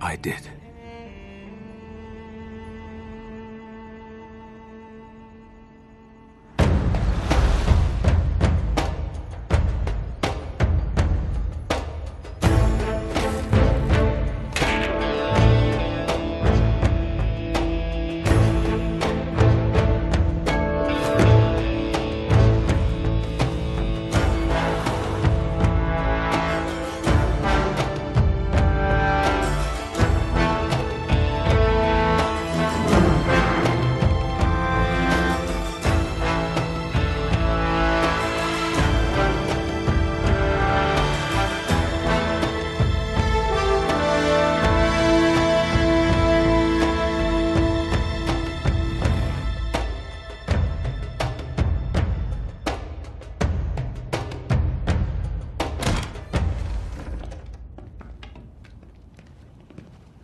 I did.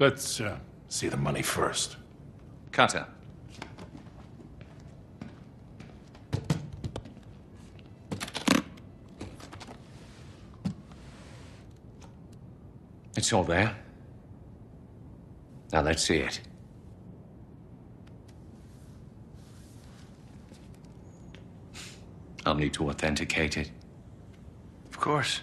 Let's uh, see the money first. Cutter. It's all there. Now let's see it. I'll need to authenticate it. Of course.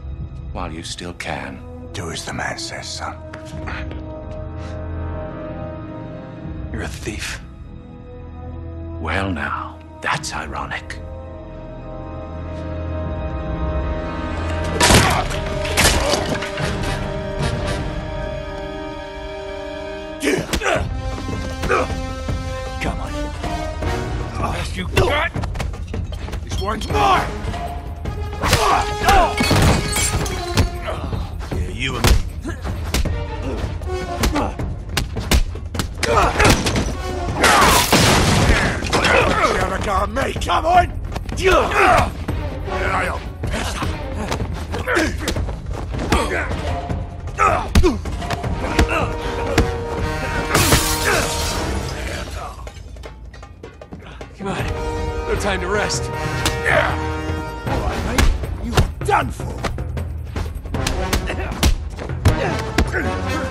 While you still can. Do as the man says, son. You're a thief. Well, now, that's ironic. Come on. Best you got? This one's mine! Yeah, you and me. Have a go me, come on! Come on. No time to rest. Yeah. All right, mate. You are done for. Fucking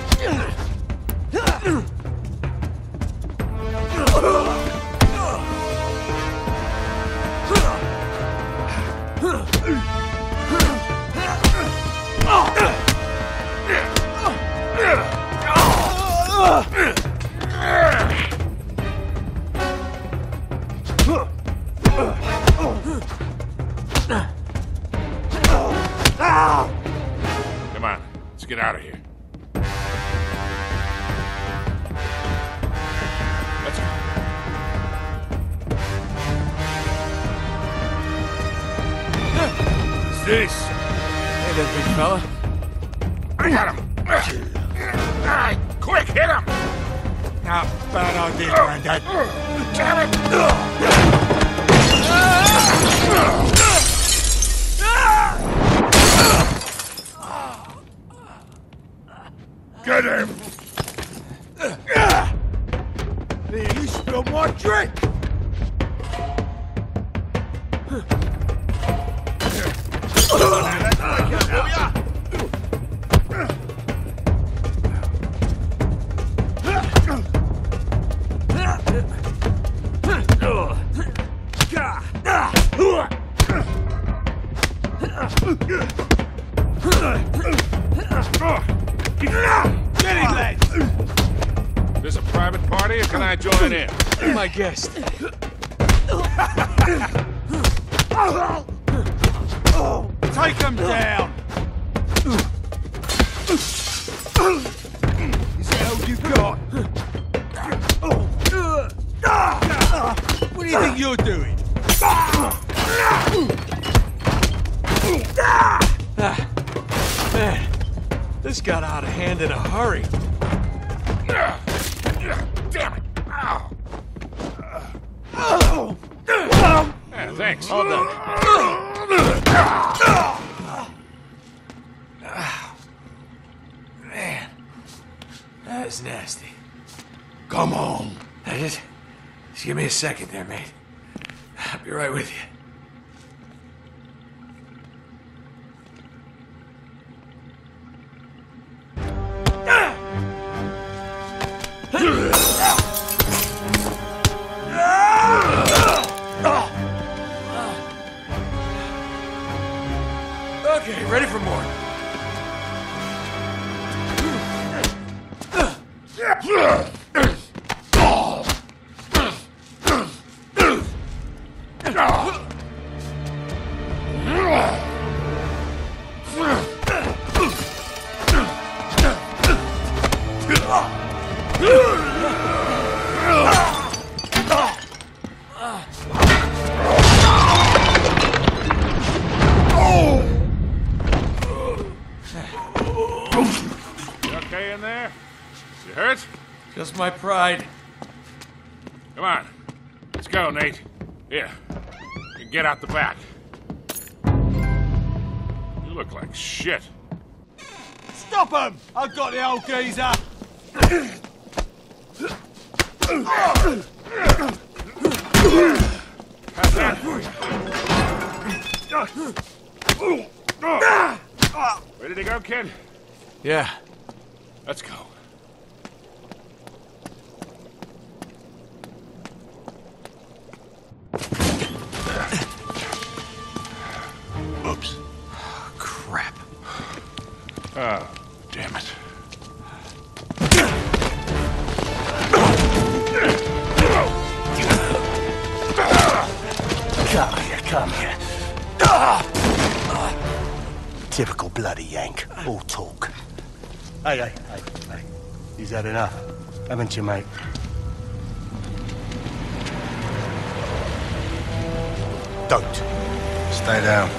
in? My guest. second there, mate. Pride. Come on. Let's go, Nate. Here. You Get out the back. You look like shit. Stop him! I've got the old geezer! How's that for? Ready to go, kid? Yeah. Let's go. Oops. Crap. Oh, damn it. Come here, come here. Typical bloody Yank. All talk. Hey, hey, hey, hey. You've had enough, haven't you, mate? Don't. Stay down.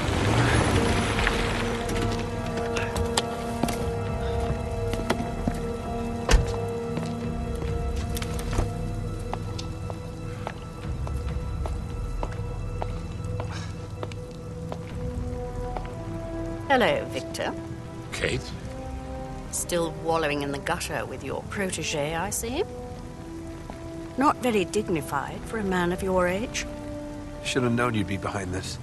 Hello, Victor. Kate? Still wallowing in the gutter with your protege, I see. Not very dignified for a man of your age. Should have known you'd be behind this.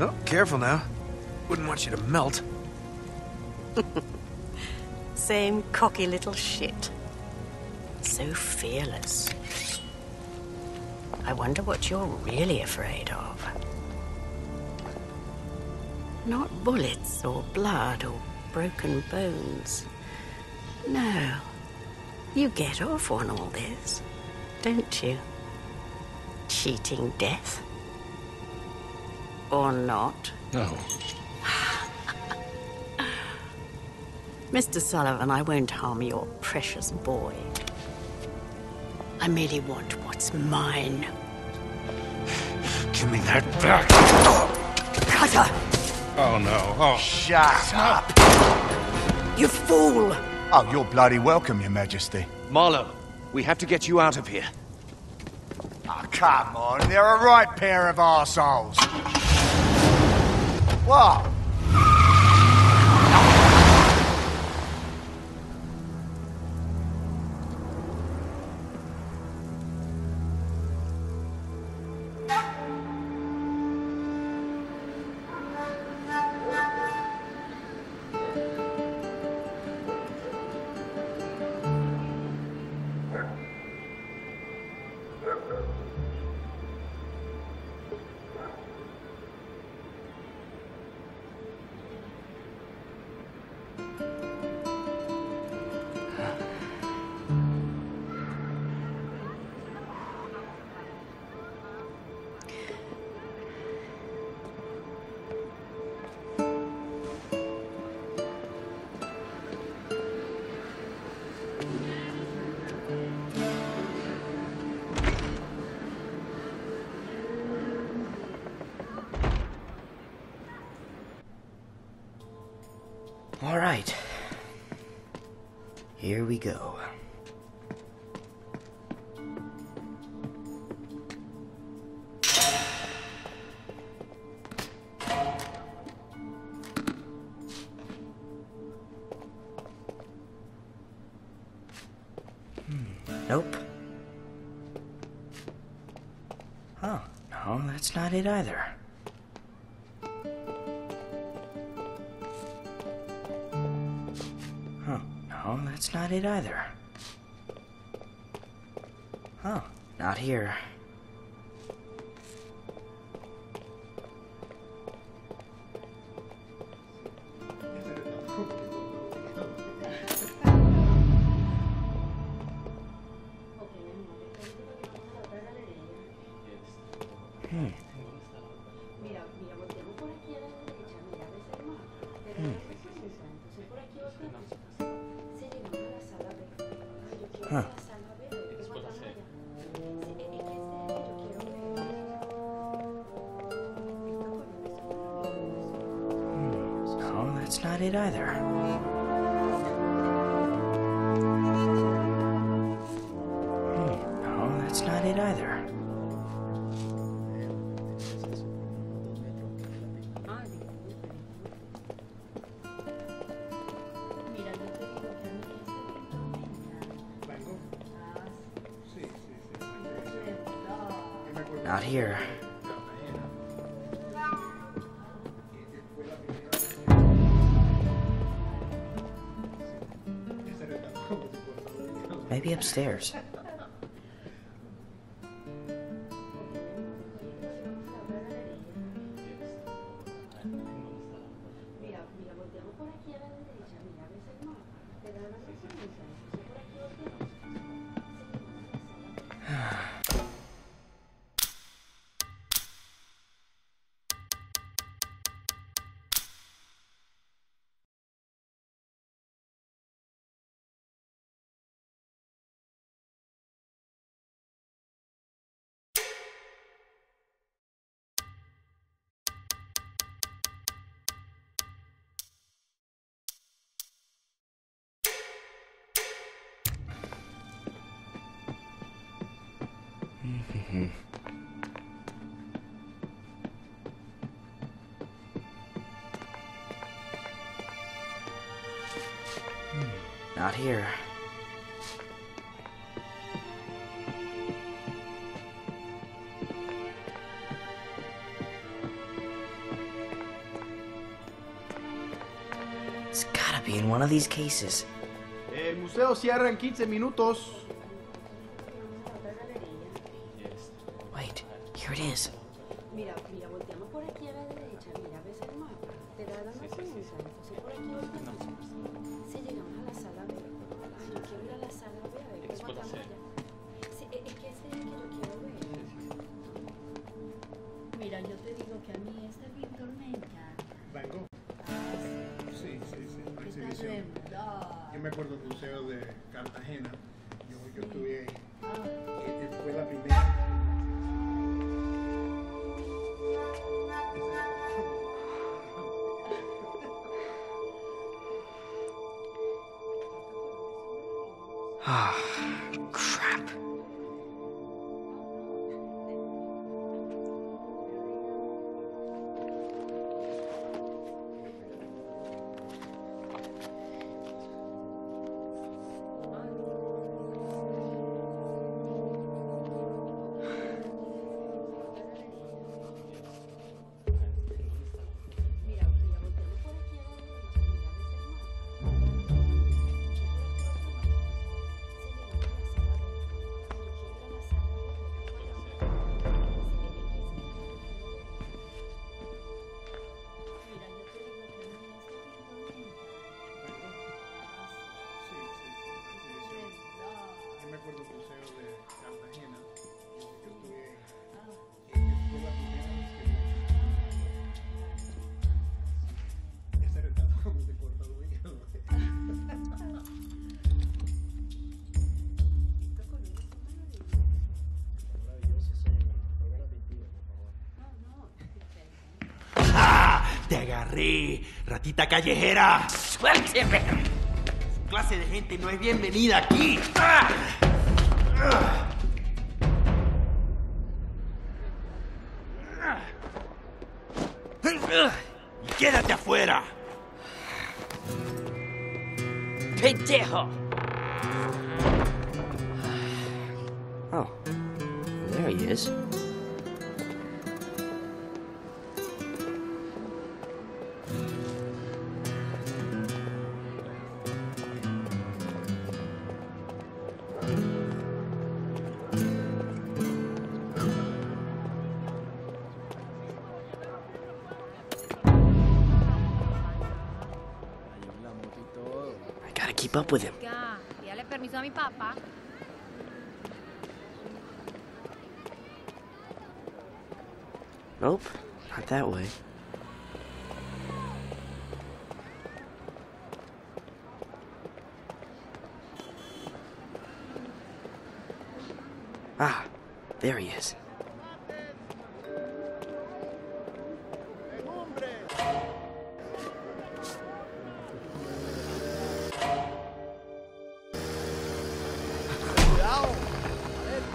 Oh, careful now. Wouldn't want you to melt. Same cocky little shit. So fearless. I wonder what you're really afraid of. Not bullets or blood or broken bones. No. You get off on all this, don't you? Cheating death. Or not. No. Mr. Sullivan, I won't harm your precious boy. I merely want what's mine. Give me that back. Cutter! Oh, no. Oh, Shut up! You fool! Oh, you're bloody welcome, Your Majesty. Marlowe, we have to get you out of here. Oh, come on, they're a right pair of arseholes. What? Nope. Oh, no, that's not it either. Oh, no, that's not it either. Oh, not here. Maybe upstairs. Not here. It's gotta be in one of these cases. El museo cierra en 15 minutos. Wait, here it is. Agarré! ¡Ratita callejera! ¡Suélteme! Su clase de gente no es bienvenida aquí. ¡Ah! ¡Ah!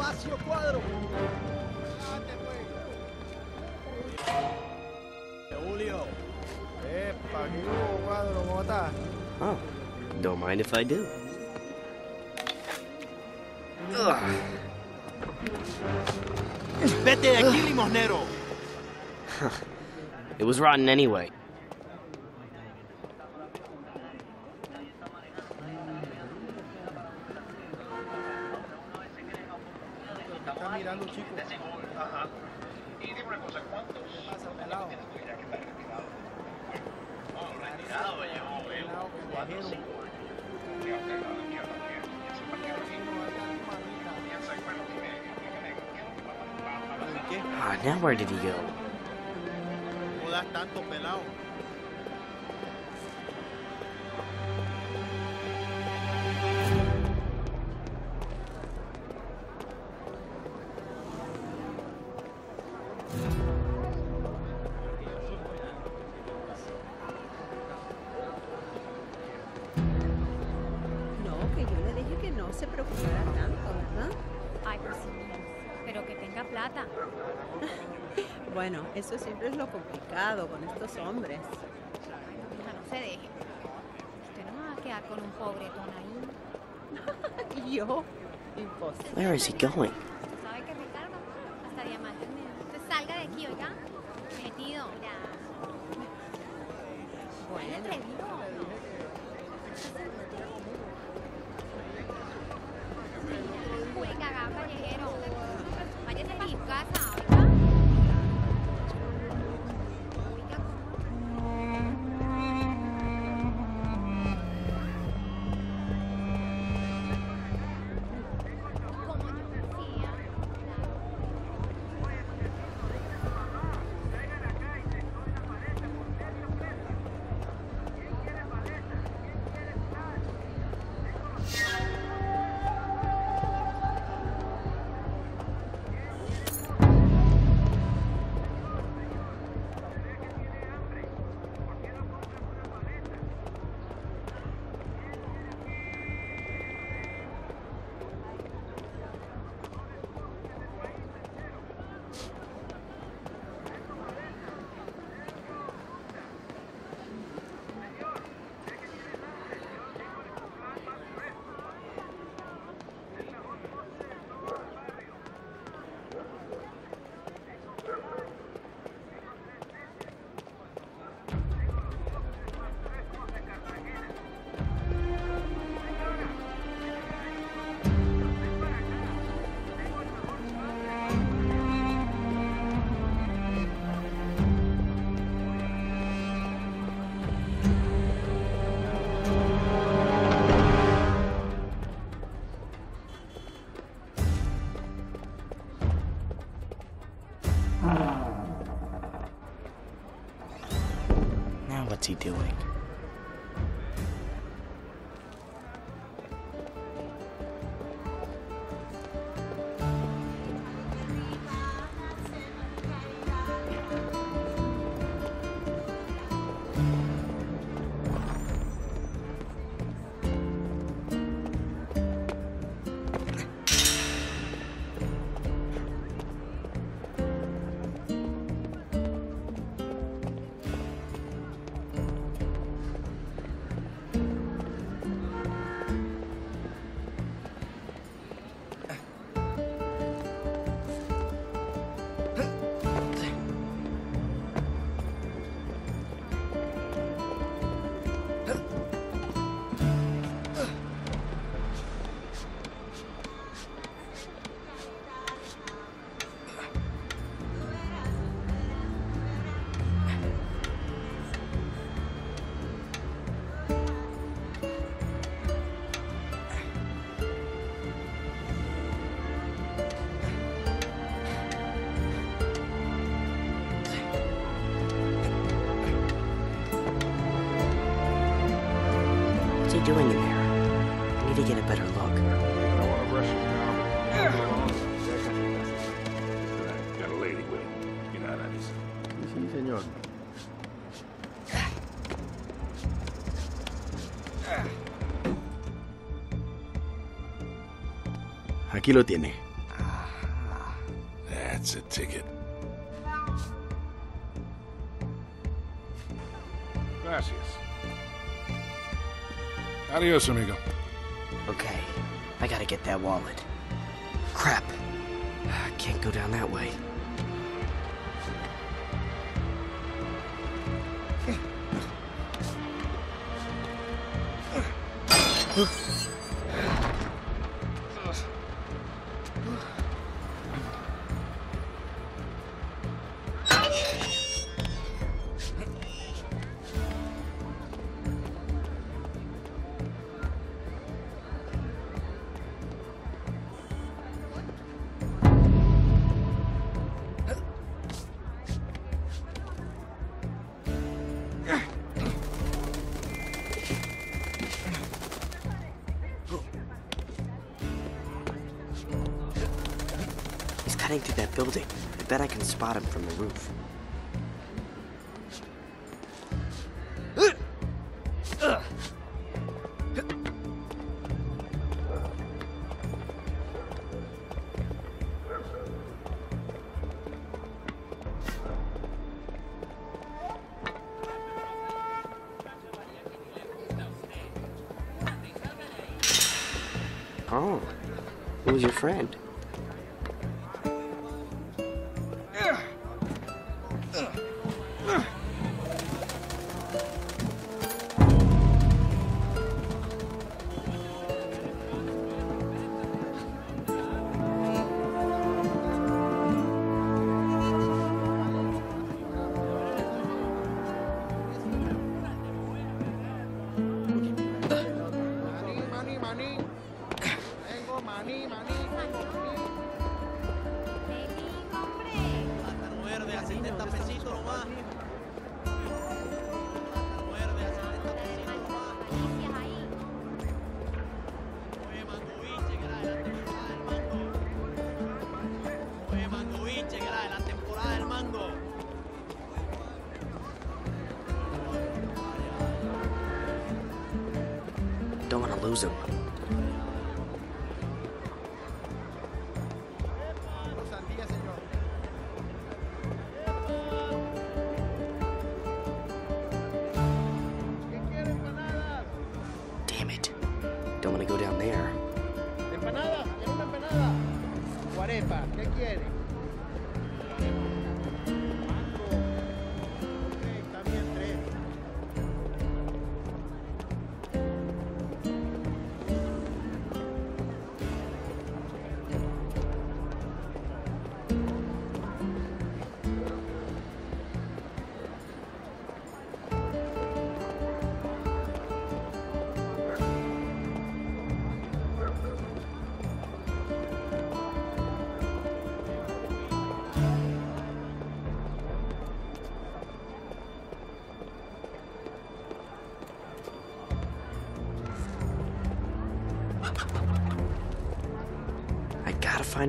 Espacio cuadro. Julio. Epa, ¿qué hubo, cuadro? ¿Cómo estás? Oh, ah, don't mind if I do. Ah. ¡Vete de aquí, limosnero! It was rotten anyway. Eso siempre es lo complicado con estos hombres. Hija, no se deje. Usted no va a quedar con un pobretón ahí. ¿Y yo? Imposible. Where is he going? ¿Sabe qué, Ricardo? Hasta diamantes me Usted salga de aquí, oiga. Metido, ya. Bueno. atrevido. Juega, gafa, lleguero. Váyase para su casa, doing? Doing in there? I need to get a better look. Got a lady with him. You know how that is. Sí, señor. Aquí lo tiene. Adios, amigo. Okay, I gotta get that wallet. Crap. I can't go down that way. Cutting through that building. I bet I can spot him from the roof. Oh, who's your friend? Lose him.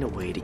Find a way to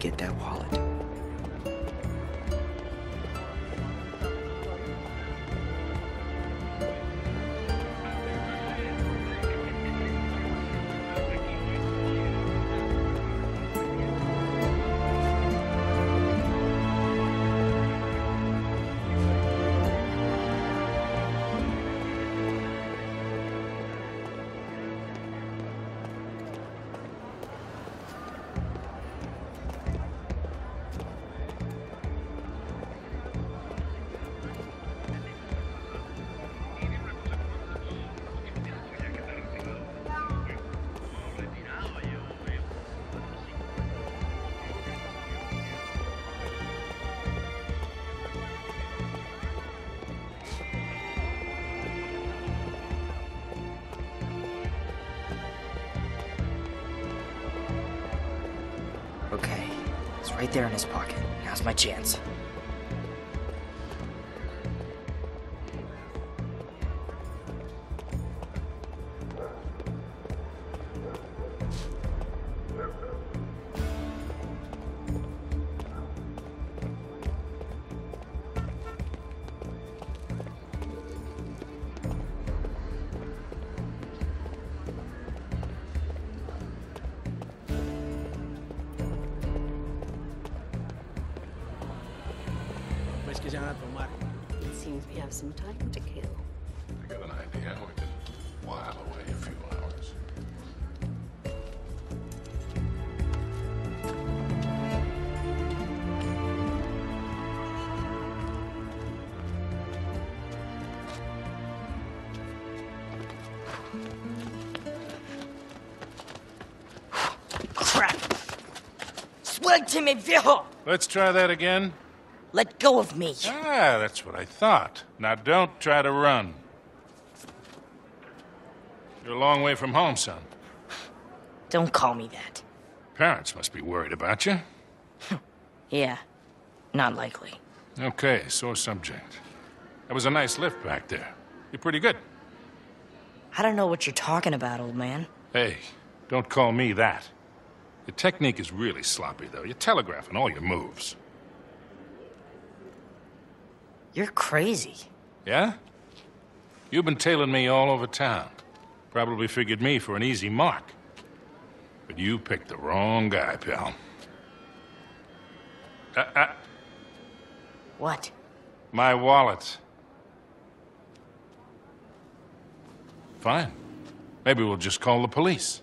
right there in his pocket. Now's my chance. Let's try that again. Let go of me. Ah, that's what I thought. Now don't try to run. You're a long way from home, son. Don't call me that. Parents must be worried about you. Yeah, not likely. Okay, sore subject. That was a nice lift back there. You're pretty good. I don't know what you're talking about, old man. Hey, don't call me that. Your technique is really sloppy, though. You're telegraphing all your moves. You're crazy. Yeah? You've been tailing me all over town. Probably figured me for an easy mark. But you picked the wrong guy, pal. Uh, uh, What? my wallet. Fine. Maybe we'll just call the police.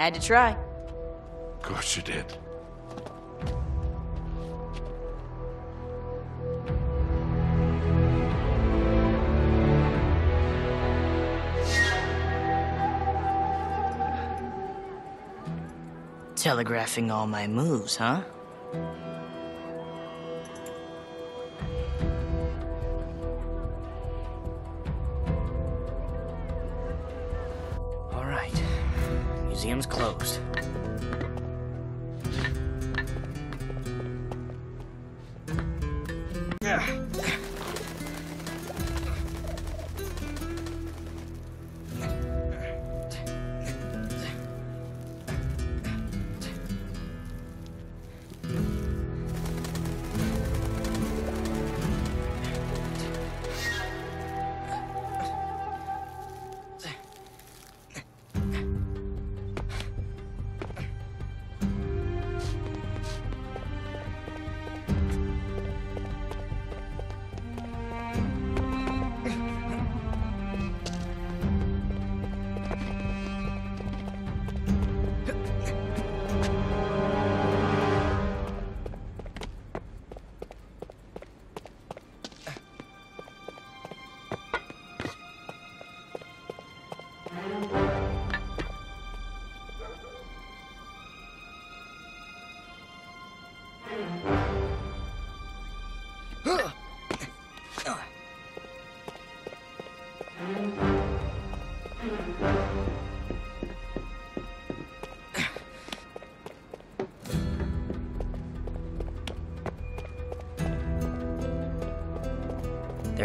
Had to try. Of course you did. Telegraphing all my moves, huh?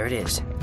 It is.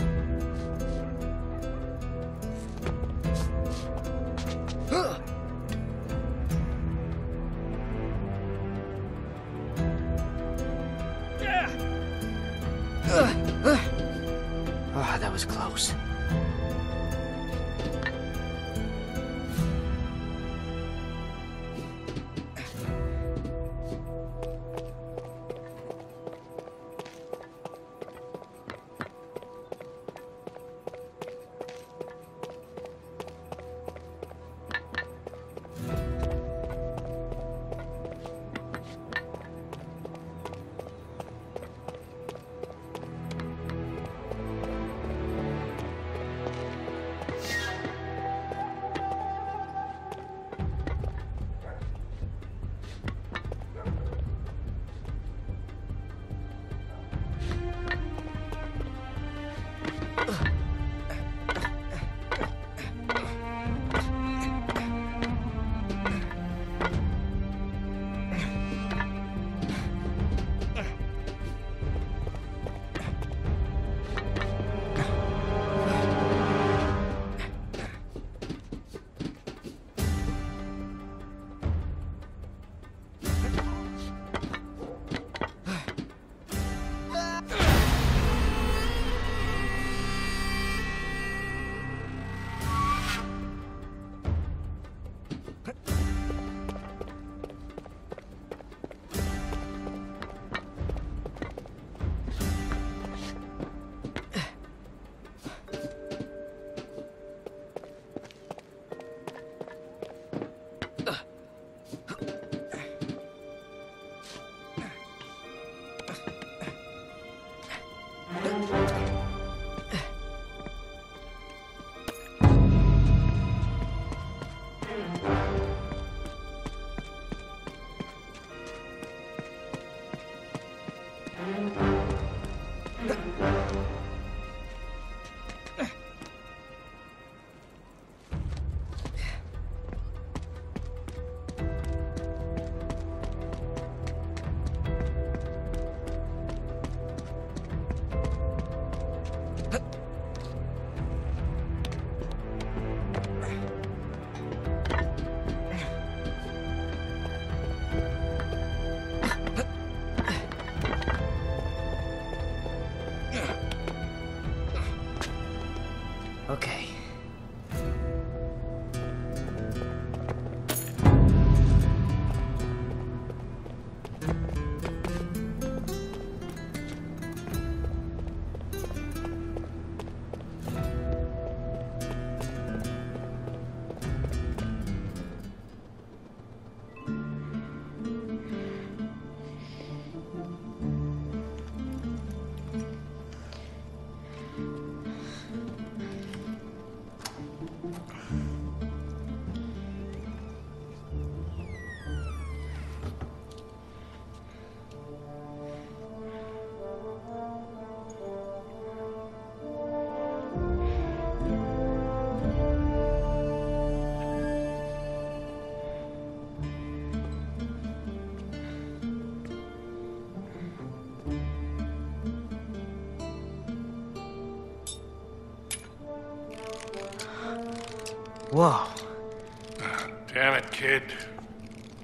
Kid.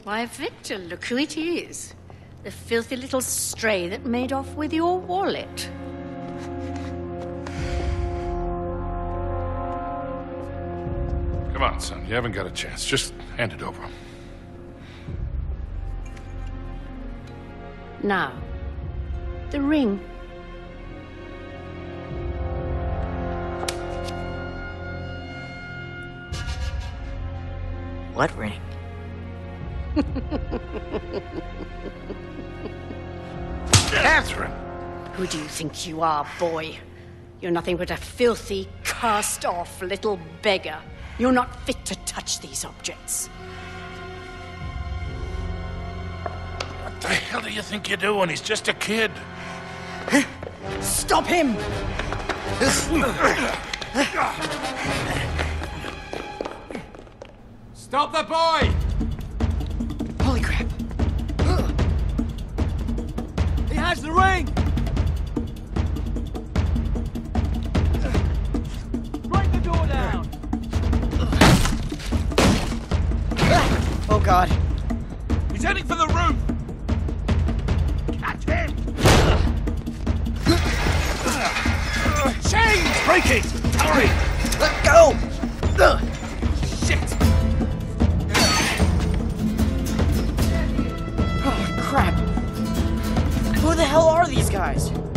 Why, Victor, look who it is. The filthy little stray that made off with your wallet. Come on, son. You haven't got a chance. Just hand it over. Now, the ring. What ring? Catherine! Who do you think you are, boy? You're nothing but a filthy, cast off little beggar. You're not fit to touch these objects. What the hell do you think you're doing? He's just a kid. Stop him! Stop the boy! The ring! Guys?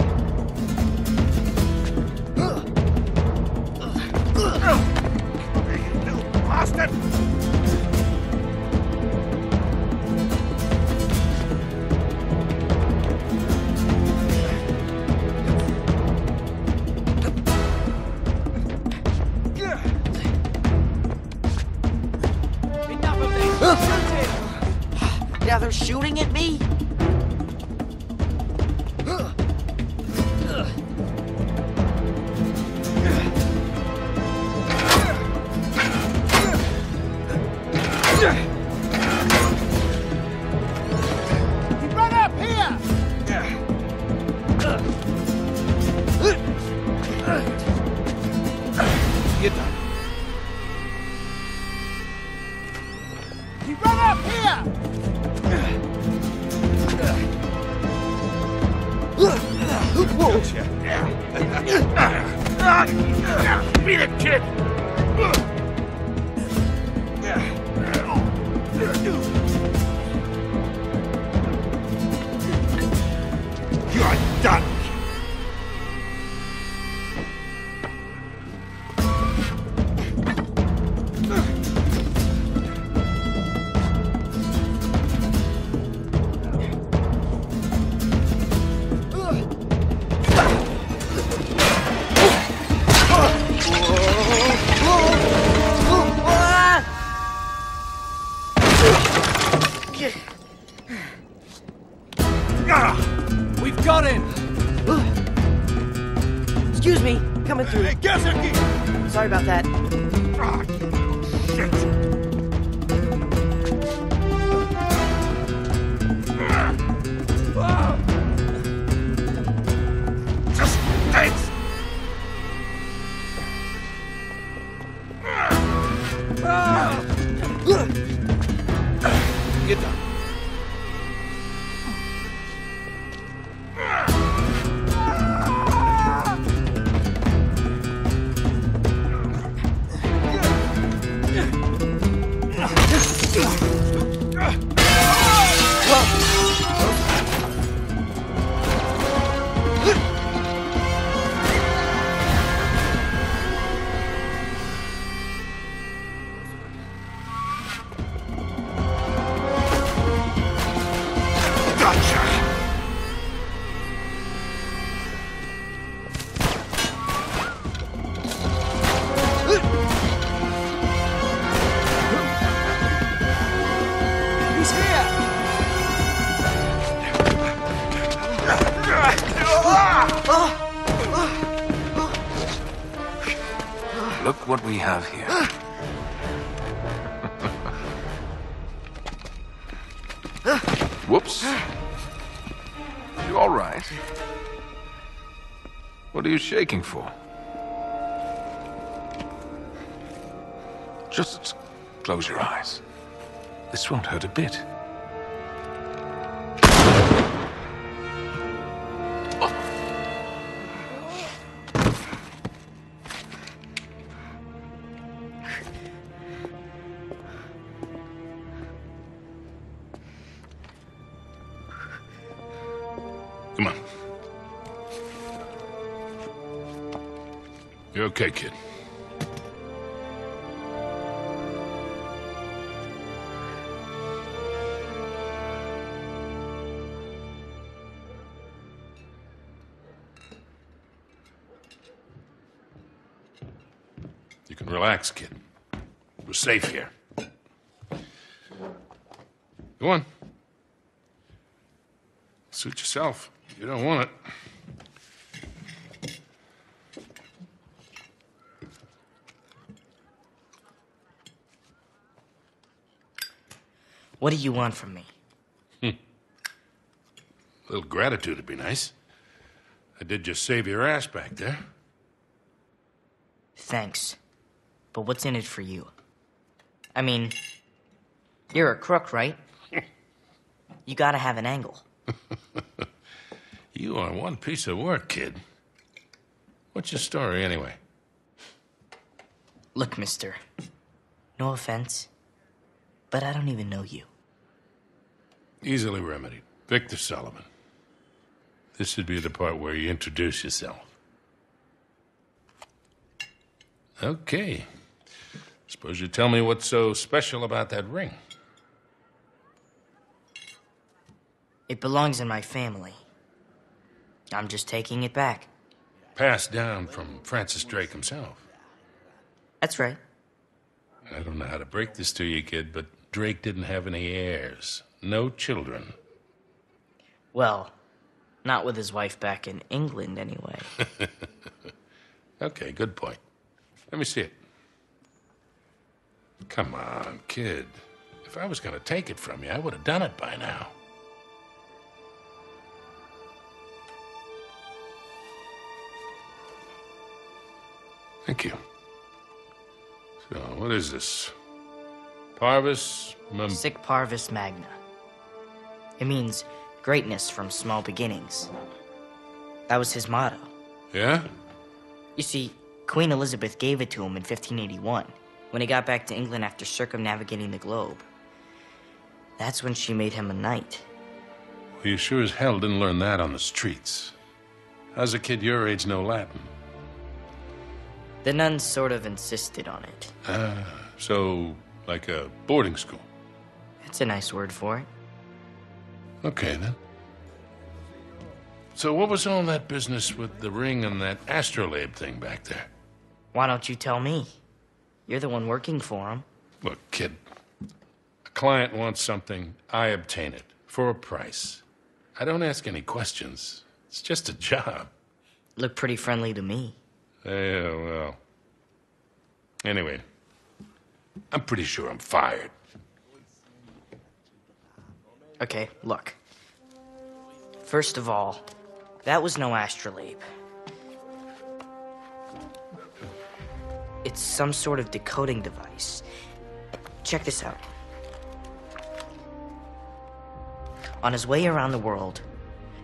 He's here! Look what we have here. Whoops. You all right? What are you shaking for? Just close your eyes. This won't hurt a bit. Relax, kid. We're safe here. Go on. Suit yourself. You don't want it. What do you want from me? A little gratitude would be nice. I did just save your ass back there. Thanks. But what's in it for you? I mean, You're a crook, right? you gotta have an angle. You are one piece of work, kid. What's your story, anyway? Look, mister. No offense, but I don't even know you. Easily remedied. Victor Sullivan. This should be the part where you introduce yourself. Okay. Suppose you tell me what's so special about that ring. It belongs in my family. I'm just taking it back. Passed down from Francis Drake himself. That's right. I don't know how to break this to you, kid, but Drake didn't have any heirs. No children. Well, not with his wife back in England, anyway. Okay, good point. Let me see it. Come on, kid. If I was going to take it from you, I would have done it by now. Thank you. So, what is this? Parvis Mem- Sic Parvis Magna. It means greatness from small beginnings. That was his motto. Yeah? You see, Queen Elizabeth gave it to him in 1581, when he got back to England after circumnavigating the globe. That's when she made him a knight. Well, you sure as hell didn't learn that on the streets. How's a kid your age know Latin? The nuns sort of insisted on it. Ah, so like a boarding school. That's a nice word for it. Okay, then. So what was all that business with the ring and that astrolabe thing back there? Why don't you tell me? You're the one working for him. Look, kid. A client wants something, I obtain it for a price. I don't ask any questions. It's just a job. Look pretty friendly to me. Yeah, well. Anyway, I'm pretty sure I'm fired. Okay, look. First of all, that was no astrolabe. It's some sort of decoding device. Check this out. On his way around the world,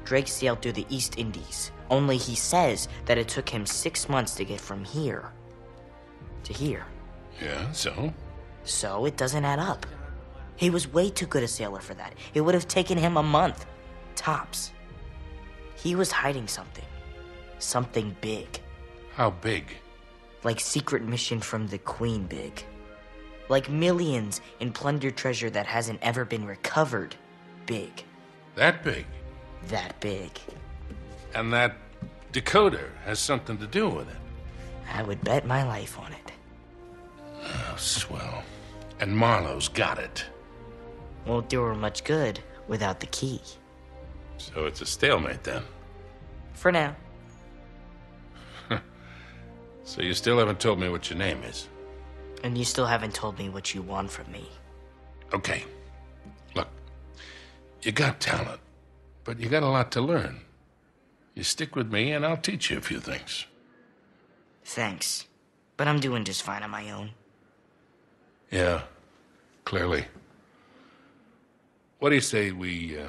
Drake sailed through the East Indies. Only he says that it took him six months to get from here to here. Yeah, so? So it doesn't add up. He was way too good a sailor for that. It would have taken him a month, tops. He was hiding something. Something big. How big? Like secret mission from the Queen big. Like millions in plundered treasure that hasn't ever been recovered big. That big? That big. And that decoder has something to do with it. I would bet my life on it. Oh, swell. And Marlowe's got it. Won't do her much good without the key. So it's a stalemate then. For now. So you still haven't told me what your name is. And you still haven't told me what you want from me. Okay. Look, you got talent, but you got a lot to learn. You stick with me, and I'll teach you a few things. Thanks. But I'm doing just fine on my own. Yeah, clearly. What do you say we uh,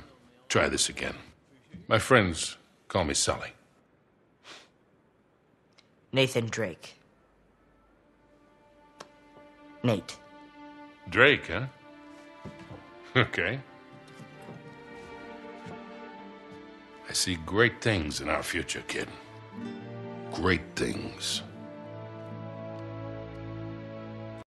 try this again? My friends call me Sully. Nathan Drake. Nate. Drake, huh? Okay. I see great things in our future, kid. Great things.